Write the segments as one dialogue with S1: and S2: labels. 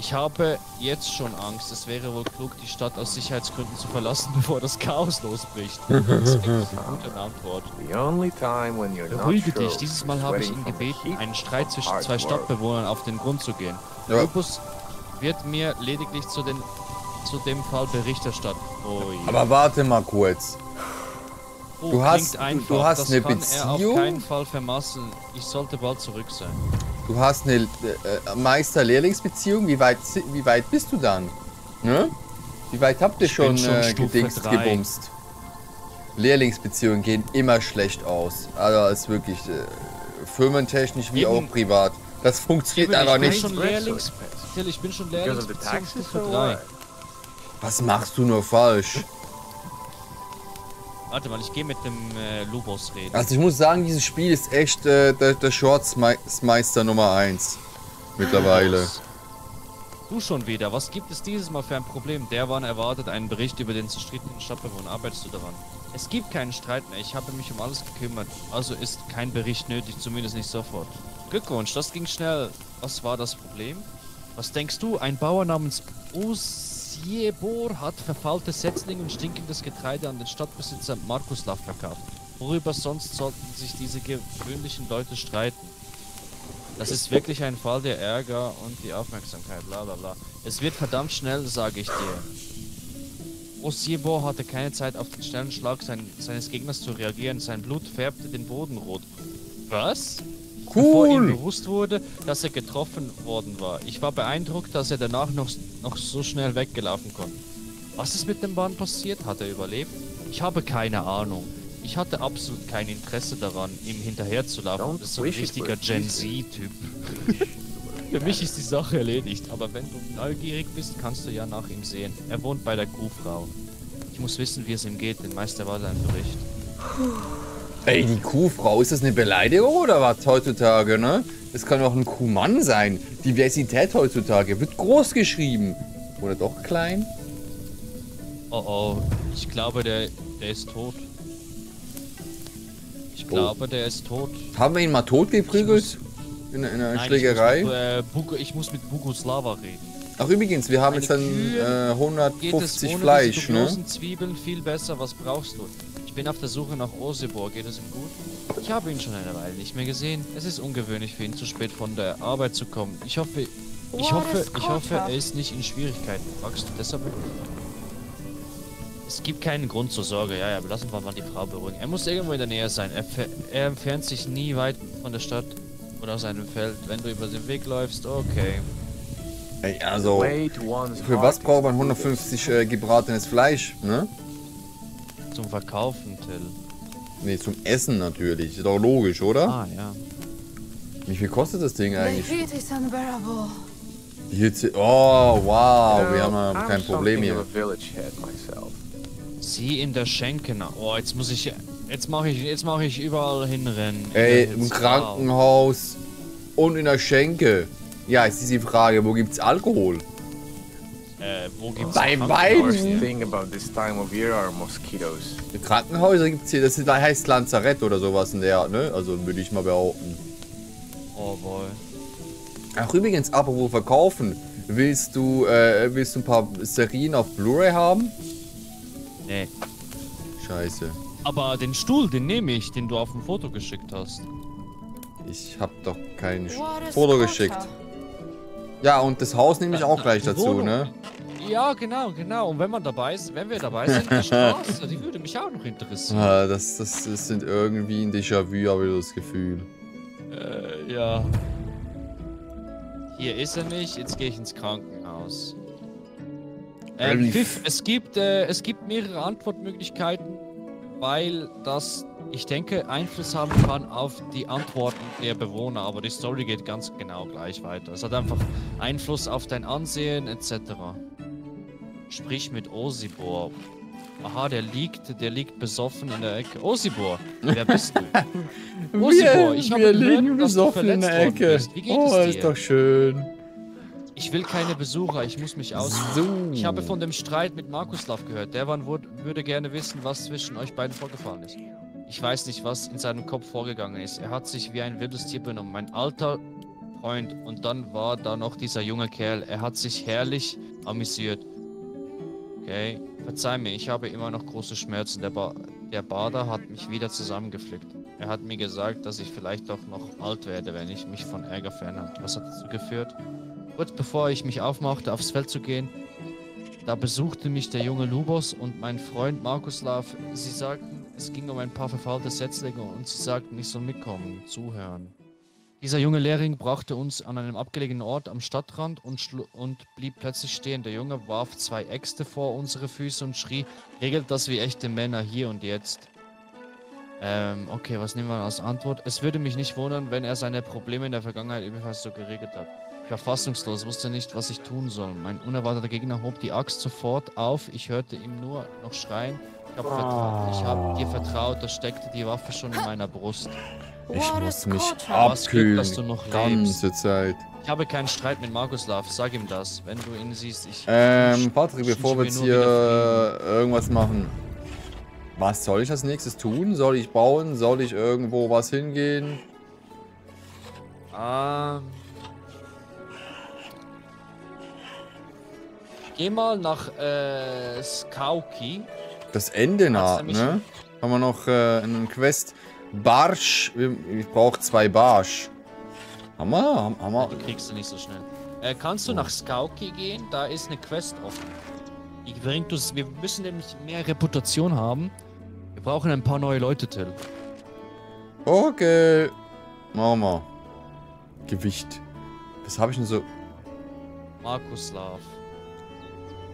S1: Ich habe jetzt schon Angst. Es wäre wohl klug, die Stadt aus Sicherheitsgründen zu verlassen, bevor das Chaos losbricht. Das ist eine gute Antwort. Beruhige dich. Dieses Mal habe ich ihn gebeten, einen Streit zwischen zwei. Stadtbewohnern auf den Grund zu gehen.
S2: Ja.
S1: Der Lupus wird mir lediglich zu, den, zu dem Fall Bericht erstatten. Oh je.
S2: Aber warte mal kurz.
S1: Oh,
S2: du hast-
S1: einfach.
S2: du hast
S1: das
S2: eine
S1: kann er auf
S2: Beziehung?
S1: keinen Fall vermasseln. Ich sollte bald zurück sein.
S2: Du hast eine äh, Meister-Lehrlingsbeziehung. Wie weit, wie weit bist du dann? Ne? Wie weit habt ihr
S1: Ich bin
S2: schon,
S1: schon
S2: äh,
S1: Stufe
S2: gedingst,
S1: drei.
S2: gebumst? Lehrlingsbeziehungen gehen immer schlecht aus. Also ist wirklich äh, firmentechnisch wie
S1: Eben.
S2: auch privat. Das funktioniert
S1: Eben,
S2: einfach
S1: ich bin
S2: nicht.
S1: schon Lehrlings... Ich bin schon
S3: Because of the
S1: Lehrlingsbeziehung
S3: taxes
S1: Stufe
S3: or
S1: 3.
S3: what?
S2: Was machst du nur falsch?
S1: Warte mal, ich gehe mit dem äh, Lubos reden.
S2: Also ich muss sagen, dieses Spiel ist echt äh, der, der Shortsmeister Nummer 1 mittlerweile.
S1: Du schon wieder. Was gibt es dieses Mal für ein Problem? Der Wann erwartet einen Bericht über den zerstrittenen Stadtbewohner. Arbeitest du daran? Es gibt keinen Streit mehr. Ich habe mich um alles gekümmert. Also ist kein Bericht nötig, zumindest nicht sofort. Glückwunsch, das ging schnell. Was war das Problem? Was denkst du? Ein Bauer namens Osiebor hat verfaulte Setzlinge und stinkendes Getreide an den Stadtbesitzer Markuslav verkauft. Worüber sonst sollten sich diese gewöhnlichen Leute streiten? Das ist wirklich ein Fall der Ärger und die Aufmerksamkeit, bla bla bla. Es wird verdammt schnell, sage ich dir. Osiebor hatte keine Zeit auf den schnellen Schlag sein, seines Gegners zu reagieren. Sein Blut färbte den Boden rot. Was? Bevor ihm bewusst wurde, dass er getroffen worden war. Ich war beeindruckt, dass er danach noch, noch so schnell weggelaufen konnte. Was ist mit dem Bahn passiert? Hat er überlebt? Ich habe keine Ahnung. Ich hatte absolut kein Interesse daran, ihm hinterherzulaufen.
S3: Don't
S1: Das ist so ein richtiger Gen. Z-Typ. Für mich ist die Sache erledigt, aber wenn du neugierig bist, kannst du ja nach ihm sehen. Er wohnt bei der Kuhfrau. Ich muss wissen, wie es ihm geht, denn meist erwartet ein Bericht.
S2: Ey, die Kuhfrau, ist das eine Beleidigung oder was heutzutage, ne? Das kann auch ein Kuhmann sein. Diversität heutzutage wird groß geschrieben. Oder doch klein?
S1: Oh oh, ich glaube, der, der ist tot. Ich
S2: Oh.
S1: glaube, der ist tot.
S2: Haben wir ihn mal totgeprügelt? In, in einer
S1: Nein,
S2: Schlägerei?
S1: Ich muss, mit, äh, ich muss mit Bugoslava reden.
S2: Ach übrigens, wir haben
S1: Eine
S2: jetzt dann äh,
S1: Geht es
S2: 150
S1: ohne
S2: Fleisch, ne?
S1: Zwiebeln viel besser? Was brauchst du? Ich bin auf der Suche nach Osebor. Geht es ihm gut? Ich habe ihn schon eine Weile nicht mehr gesehen. Es ist ungewöhnlich für ihn, zu spät von der Arbeit zu kommen. Ich hoffe, ich hoffe, ich hoffe, er ist nicht in Schwierigkeiten. Fragst du deshalb? Es gibt keinen Grund zur Sorge. Ja, ja, lassen wir mal die Frau beruhigen. Er muss irgendwo in der Nähe sein. Er, er entfernt sich nie weit von der Stadt oder aus einem Feld. Wenn du über den Weg läufst, okay.
S2: Ey, also, für was braucht man
S3: is
S2: 150 äh, gebratenes Fleisch, ne?
S1: Zum Verkaufen, Till.
S2: Ne, zum Essen natürlich. Ist doch logisch, oder?
S1: Ah, ja.
S2: Wie viel kostet das Ding
S4: The
S2: eigentlich?
S4: heat is unbearable.
S2: Hier, oh, wow, wir haben ja
S3: I'm
S2: kein Problem hier.
S3: of a village head myself.
S1: Sie in der Schenke. na- Oh, jetzt muss ich. Jetzt mache ich. Jetzt mache ich überall hinrennen.
S2: Ey, im Krankenhaus und in der Schenke. Ja, jetzt ist die Frage, wo gibt's Alkohol?
S1: Äh, wo gibt's
S2: Bei beiden?
S3: Thing about this time of year are mosquitoes.
S2: Krankenhäuser gibt's hier, das heißt Lazarett oder sowas in der Art, ne? Also würde ich mal behaupten.
S1: Oh boy.
S2: Ach übrigens, apropos verkaufen. Willst du, äh, willst du ein paar Serien auf Blu-ray haben?
S1: Nee.
S2: Scheiße.
S1: Aber den Stuhl, den nehme ich, den du auf dem Foto geschickt hast.
S2: Ich hab doch kein Foto geschickt. Ja, und das Haus nehme ich auch gleich dazu,
S1: Wohnung.
S2: ne?
S1: Ja, genau, genau. Und wenn man dabei ist, wenn wir dabei sind, die Straße, die würde mich auch noch interessieren.
S2: Ah, das, das, das sind irgendwie ein Déjà-vu, habe ich das Gefühl.
S1: Äh, ja. Hier ist er nicht, jetzt gehe ich ins Krankenhaus. Äh,
S2: Relief.
S1: Pfiff, es gibt, äh, es gibt mehrere Antwortmöglichkeiten, weil das, ich denke, Einfluss haben kann auf die Antworten der Bewohner, aber die Story geht ganz genau gleich weiter. Es hat einfach Einfluss auf dein Ansehen etc. Sprich mit Osibor. Aha, der liegt, der liegt besoffen in der Ecke. Osibor, wer bist du? Osibor, ich habe
S2: wir
S1: gehört,
S2: liegen
S1: dass du
S2: besoffen in der Ecke. oh,
S1: es
S2: ist doch schön.
S1: Ich will keine Besucher, ich muss mich aus.
S2: So.
S1: Ich habe von dem Streit mit Markuslav gehört. Der Mann würde gerne wissen, was zwischen euch beiden vorgefallen ist. Ich weiß nicht, was in seinem Kopf vorgegangen ist. Er hat sich wie ein wildes Tier benommen. Mein alter Freund. Und dann war da noch dieser junge Kerl. Er hat sich herrlich amüsiert. Okay, verzeih mir, ich habe immer noch große Schmerzen. Der, ba der Bader hat mich wieder zusammengeflickt. Er hat mir gesagt, dass ich vielleicht doch noch alt werde, wenn ich mich von Ärger fernhalte. Was hat dazu geführt? Kurz bevor ich mich aufmachte, aufs Feld zu gehen, da besuchte mich der junge Lubos und mein Freund Markuslav. Sie sagten, es ging um ein paar verfaulte Setzlinge und sie sagten, ich soll mitkommen, zuhören. Dieser junge Lehrling brachte uns an einem abgelegenen Ort am Stadtrand und, und blieb plötzlich stehen. Der Junge warf zwei Äxte vor unsere Füße und schrie, regelt das wie echte Männer hier und jetzt. Ähm, okay, was nehmen wir als Antwort? Es würde mich nicht wundern, wenn er seine Probleme in der Vergangenheit ebenfalls so geregelt hat. Ich war fassungslos, wusste nicht, was ich tun soll. Mein unerwarteter Gegner hob die Axt sofort auf. Ich hörte ihm nur noch schreien. Ich habe ich hab dir vertraut, da steckte die Waffe schon in meiner Brust.
S2: Ich muss mich abkühlen.
S1: dass du noch
S2: ganze Zeit.
S1: Ich habe keinen Streit mit Markuslav, sag ihm das, wenn du ihn siehst. Ich
S2: Ähm, Patrick, bevor wir jetzt hier
S1: wieder
S2: irgendwas machen. Was soll ich als nächstes tun? Soll ich bauen? Soll ich irgendwo was hingehen?
S1: Ähm. Geh mal nach äh, Skauki.
S2: Das Ende naht, ne? Haben wir noch äh, einen Quest. Barsch. Ich brauche zwei Barsch. Haben wir? Haben, haben wir?
S1: Die kriegst du nicht so schnell. Äh, kannst du nach Skauki gehen? Da ist eine Quest offen. Die bringt uns. Wir müssen nämlich mehr Reputation haben. Wir brauchen ein paar neue Leute, Till.
S2: Okay. Machen wir. Gewicht. Was habe ich denn so?
S1: Markuslav.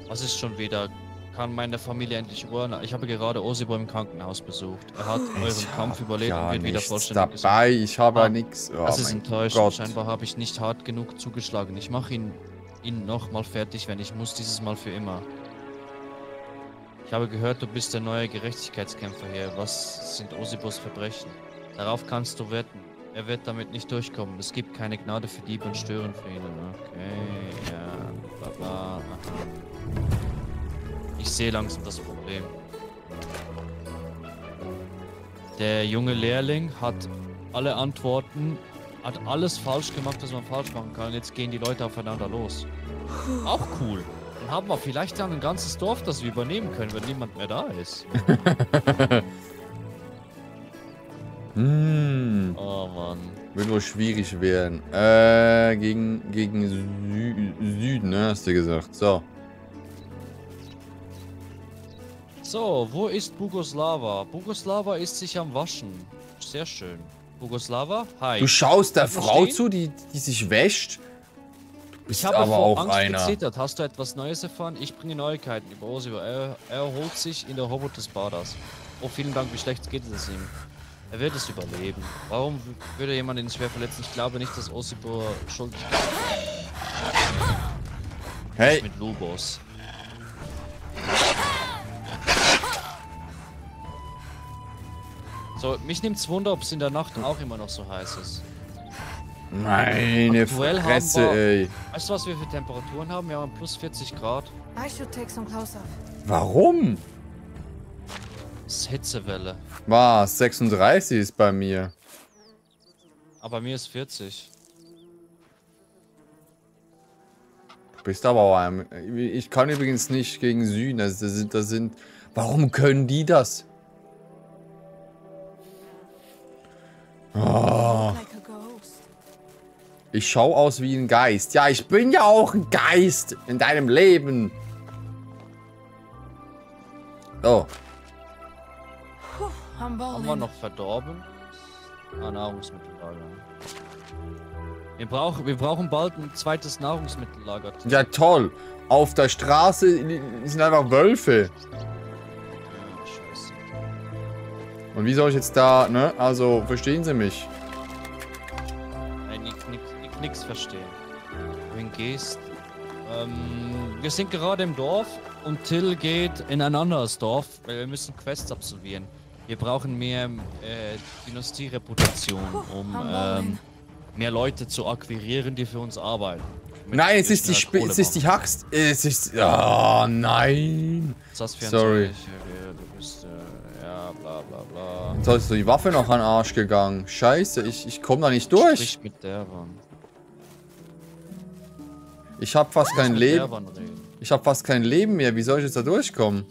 S1: Was ist schon wieder? Kann meine Familie endlich Ruhe? Ich habe gerade Osibor im Krankenhaus besucht. Er hat euren
S2: Ich
S1: Kampf
S2: hab
S1: überlebt und
S2: ja
S1: wird wieder vollständig gesund.
S2: dabei. Ich habe
S1: Ah,
S2: nichts. Oh,
S1: Das ist enttäuschend.
S2: Gott.
S1: Scheinbar habe ich nicht hart genug zugeschlagen. Ich mache ihn, ihn nochmal fertig, wenn ich muss, dieses Mal für immer. Ich habe gehört, du bist der neue Gerechtigkeitskämpfer hier. Was sind Osibos Verbrechen? Darauf kannst du wetten. Er wird damit nicht durchkommen. Es gibt keine Gnade für Diebe und Stören für ihn. Okay, ja, bla. Aha. Ich sehe langsam das Problem. Der junge Lehrling hat alle Antworten, hat alles falsch gemacht, was man falsch machen kann. Jetzt gehen die Leute aufeinander los. Auch cool. Dann haben wir vielleicht dann ein ganzes Dorf, das wir übernehmen können, wenn niemand mehr da ist.
S2: Hm.
S1: Oh Mann.
S2: Wird wohl schwierig werden. Äh, gegen, gegen Sü Süden, ne, hast du gesagt. So.
S1: So, wo ist Bugoslava? Bugoslava ist sich am Waschen. Sehr schön. Bugoslava, hi.
S2: Du schaust der Frau
S1: stehen?
S2: zu, die, die sich wäscht.
S1: Ich habe
S2: aber
S1: vor
S2: auch
S1: Angst
S2: einer.
S1: gezittert. Hast du etwas Neues erfahren? Ich bringe Neuigkeiten über Osio. Er, er erholt sich in der Hobot des Baders. Oh, vielen Dank. Wie schlecht geht es ihm? Er wird es überleben. Warum würde jemand ihn schwer verletzen? Ich glaube nicht, dass Osibor schuldig ist
S2: Hey,
S1: mit Lubos. So, mich nimmt's Wunder, ob es in der Nacht auch immer noch so heiß ist.
S2: meine
S1: Aktuell haben
S2: Fresse,
S1: wir-
S2: ey.
S1: Weißt du, was wir für Temperaturen haben? Wir haben plus 40 Grad.
S4: I should take some close up.
S2: Warum?
S1: Das ist Hitzewelle.
S2: Was? 36 ist bei mir.
S1: Aber mir ist 40.
S2: Du bist aber auch ein... Ich kann übrigens nicht gegen Süden. Das, sind, das sind... Warum können die das? Oh, ich schau aus wie ein Geist. Ja, ich bin ja auch ein Geist in deinem Leben. Oh,
S1: Haben wir noch verdorben? Ah, Nahrungsmittellager. Wir brauchen, wir brauchen bald ein zweites Nahrungsmittellager.
S2: ja toll. Auf der Straße sind einfach Wölfe. Und wie soll ich jetzt da, ne? Also, verstehen Sie mich?
S1: Nein, nix, nix, nix, nix verstehen. Wohin gehst? Ähm, wir sind gerade im Dorf und Till geht in ein anderes Dorf, weil wir müssen Quests absolvieren. Wir brauchen mehr äh, Dynastie-Reputation, um ähm, mehr Leute zu akquirieren, die für uns arbeiten.
S2: Nein, es ist die Sp es ist die. Haxt. Es ist. Oh nein.
S1: Was ist das für ein
S2: Sorry.
S1: Du bist, äh, ja, bla bla bla.
S2: Jetzt ist die Waffe noch an den Arsch gegangen. Scheiße, ich, ich komme da nicht durch.
S1: Sprich mit der Mann.
S2: Ich habe fast kein Leben. Ich habe fast kein Leben mehr. Wie soll ich jetzt da durchkommen?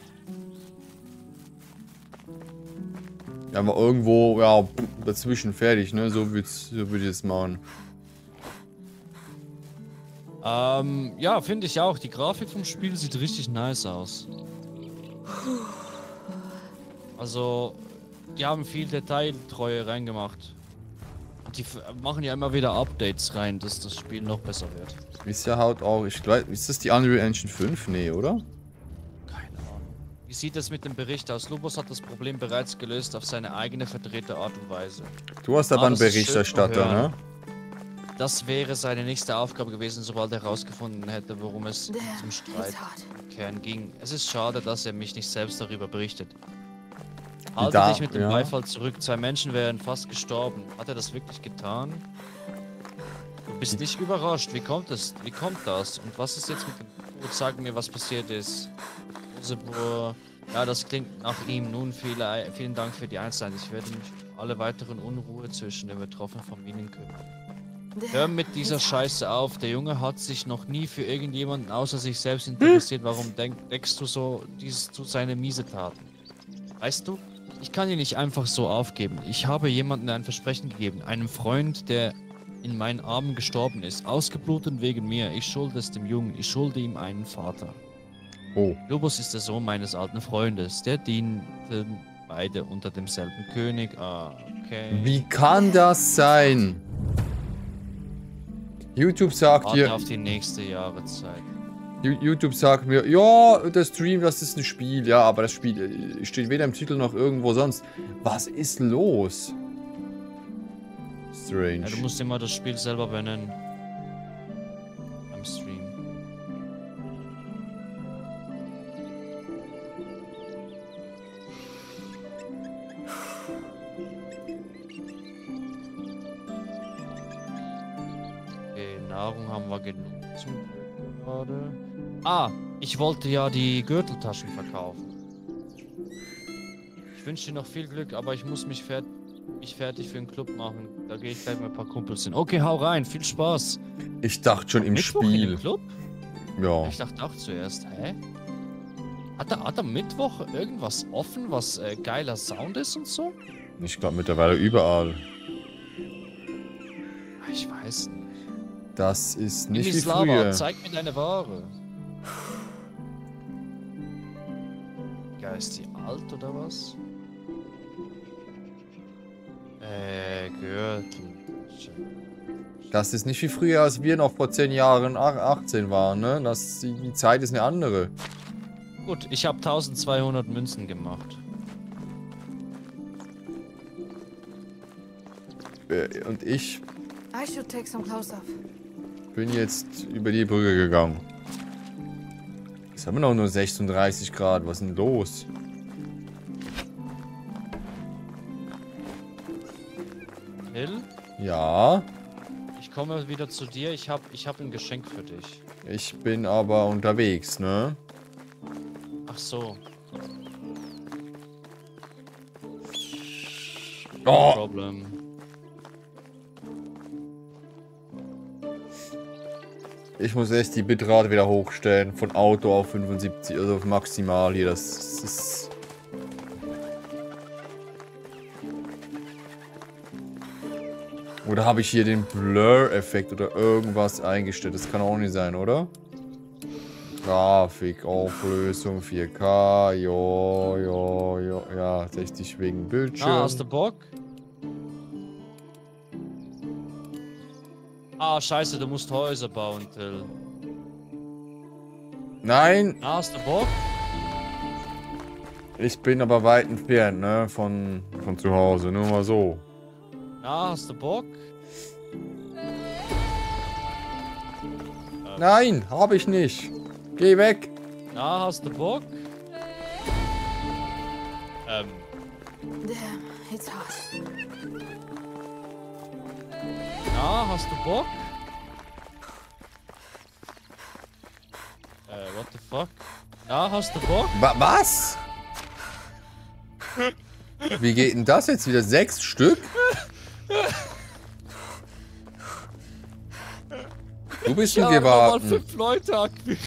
S2: Ja, aber irgendwo, ja, dazwischen fertig, ne? So würde so würd ich es machen.
S1: Ähm, ja, finde ich auch. Die Grafik vom Spiel sieht richtig nice aus. Also, die haben viel Detailtreue reingemacht. Und die machen ja immer wieder Updates rein, dass das Spiel noch besser wird.
S2: Ist ja halt auch, ich glaube, ist das die Unreal Engine 5? Nee, oder?
S1: Keine Ahnung. Wie sieht es mit dem Bericht aus? Lubos hat das Problem bereits gelöst auf seine eigene verdrehte Art und Weise.
S2: Du hast aber
S1: Ah,
S2: einen Berichterstatter, ne?
S1: Das wäre seine nächste Aufgabe gewesen, sobald er herausgefunden hätte, worum es zum Streit
S4: it's hot.
S1: im Kern ging. Es ist schade, dass er mich nicht selbst darüber berichtet. Halte
S2: Da-
S1: dich mit dem
S2: ja.
S1: Beifall zurück. Zwei Menschen wären fast gestorben. Hat er das wirklich getan? Du bist nicht überrascht. Wie kommt es? Wie kommt das? Und was ist jetzt mit dem Tod? Sag mir, was passiert ist. Rosebur. Ja, das klingt nach ihm. Nun, viele, vielen Dank für die Einzelheit. Ich werde mich um alle weiteren Unruhe zwischen den betroffenen Familien kümmern. Hör mit dieser. Scheiße auf. Der Junge hat sich noch nie für irgendjemanden außer sich selbst interessiert. Warum denk, deckst du so dieses zu seine miese Taten? Weißt du, ich kann ihn nicht einfach so aufgeben. Ich habe jemandem ein Versprechen gegeben. Einem Freund, der in meinen Armen gestorben ist. Ausgeblutet wegen mir. Ich schulde es dem Jungen. Ich schulde ihm einen Vater.
S2: Oh.
S1: Lobos ist der Sohn meines alten Freundes. Der dienten beide unter demselben König. Ah, okay.
S2: Wie kann das sein? YouTube sagt
S1: Warte
S2: hier,
S1: auf die nächste Jahreszeit.
S2: YouTube sagt mir, ja, der Stream, das ist ein Spiel. Ja, aber das Spiel äh, steht weder im Titel noch irgendwo sonst. Was ist los? Strange.
S1: Ja, du musst immer das Spiel selber benennen. Am Stream. Okay, Nahrung haben wir genug gerade. Ah, ich wollte ja die Gürteltaschen verkaufen. Ich wünsche dir noch viel Glück, aber ich muss mich, fer mich fertig für den Club machen. Da gehe ich gleich mit ein paar Kumpels hin. Okay, hau rein, viel Spaß.
S2: ich dachte schon im
S1: Mittwoch
S2: Spiel.
S1: den Club?
S2: Ja.
S1: Ich dachte auch zuerst, hä? Hat er, hat er Mittwoch irgendwas offen, was äh, geiler Sound ist und so?
S2: Ich glaube mittlerweile überall.
S1: Ich weiß nicht.
S2: Das ist nicht wie
S1: Imislava,
S2: früher.
S1: zeig mir deine Ware. Ja, ist die alt oder was? Äh, Gürtel.
S2: Das ist nicht wie früher, als wir noch vor 10 Jahren ach- 18 waren, ne? Das, die, die Zeit ist eine andere.
S1: Gut, ich habe 1200 Münzen gemacht.
S2: Äh, Und ich
S4: I should take some clothes off.
S2: Bin jetzt über die Brücke gegangen. Jetzt haben wir noch nur 36 Grad. Was ist denn los?
S1: Hill,
S2: Ja,
S1: ich komme wieder zu dir. Ich habe ich hab ein Geschenk für dich.
S2: ich bin aber unterwegs, ne?
S1: Ach so.
S2: Oh,
S1: Problem.
S2: Ich muss erst die Bitrate wieder hochstellen. Von Auto auf 75, also auf maximal hier. Das ist... Oder habe ich hier den Blur-Effekt oder irgendwas eingestellt? Das kann auch nicht sein, oder? Grafik, Auflösung, 4K, jo, jo, jo, ja, 60 wegen Bildschirm.
S1: Ah, hast du Bock? Ah, scheiße, du musst Häuser bauen, Till.
S2: Nein,
S1: Ah, hast du Bock?
S2: ich bin aber weit entfernt, ne, von, von zu Hause, nur mal so.
S1: Ah, hast du Bock?
S2: Nein, habe ich nicht. Geh weg.
S1: Ah, hast du Bock? Ähm,
S4: Damn, it's hot.
S1: Ah, hast du Bock? Äh, what the fuck? Ah, hast du Bock?
S2: Wa was? Wie geht denn das jetzt wieder? Sechs Stück? Du, bist ein
S1: nochmal
S2: Gewarten.
S1: fünf Leute akquiriert.